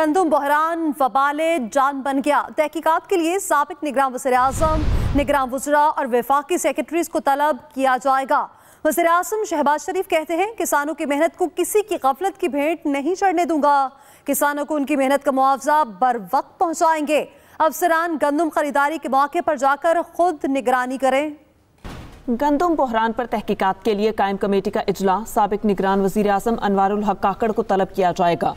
गंदुम बहरान वबाले जान बन गया। तहकीकत के लिए सबक निगरान वजी अजम निगरान वजरा और विफाकी सेक्रेटरीज को तलब किया जाएगा। वजी अजम शहबाज शरीफ कहते हैं, किसानों की मेहनत को किसी की गफलत की भेंट नहीं चढ़ने दूँगा। किसानों को उनकी मेहनत का मुआवजा बर वक्त पहुँचाएँगे। अफसरान गंदुम खरीदारी के मौके पर जाकर खुद निगरानी करें। गंदुम बहरान पर तहकीकत के लिए कायम कमेटी का इजलास। सबक निगरान वज़ीर अजम अनवारुल हक काकड़ को तलब किया जाएगा।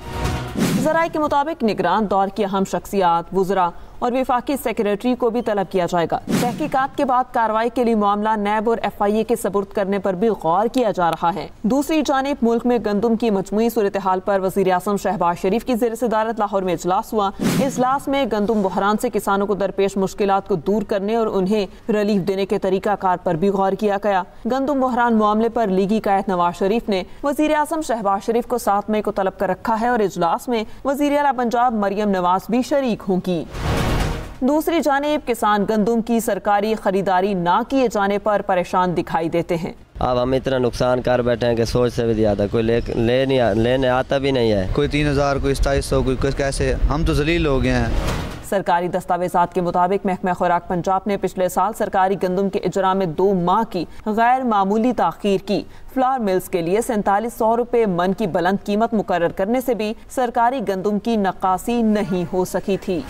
जराये के मुताबिक निगरान दौर की अहम शख्सियात वजरा और विफाकी सेक्रेटरी को भी तलब किया जाएगा। तहकीकत के बाद कार्रवाई के लिए मामला नैब और एफ़ आई ए के सबुर्द करने पर भी गौर किया जा रहा है। दूसरी जानब, मुल्क में गंदुम की मजमू सूरत हाल पर वज़ीर अजम शहबाज शरीफ की जेर सदारत लाहौर में इजलास हुआ। इजलास में गंदुम बहरान से किसानों को दरपेश मुश्किल को दूर करने और उन्हें रिलीफ देने के तरीकाकार पर भी गौर किया गया। गंदुम बहरान मामले पर लीगी कायद नवाज़ शरीफ ने वज़ीर अजम शहबाज शरीफ को सात मई को तलब कर रखा है और इजलास में वज़ीर अला पंजाब मरियम नवाज़ भी शरीक होंगी। दूसरी जानब किसान गंदुम की सरकारी खरीदारी ना किए जाने पर परेशान दिखाई देते हैं। अब हम इतना नुकसान कर बैठे हैं कि सोच से भी ज़्यादा कोई ले, ले नहीं आ, लेने आता भी नहीं है। कोई तीन हज़ार कोई सताईस सौ कोई कैसे? हम तो जलील हो गए हैं। सरकारी दस्तावेजात के मुताबिक महकमा खुराक पंजाब ने पिछले साल सरकारी गंदम के इजरा में दो माह की गैर मामूली तखीर की। फ्लावर मिल्स के लिए सैंतालीस सौ रुपये मन की बुलंद कीमत मुकर करने से भी सरकारी गंदम की नक्कासी नहीं हो सकी थी।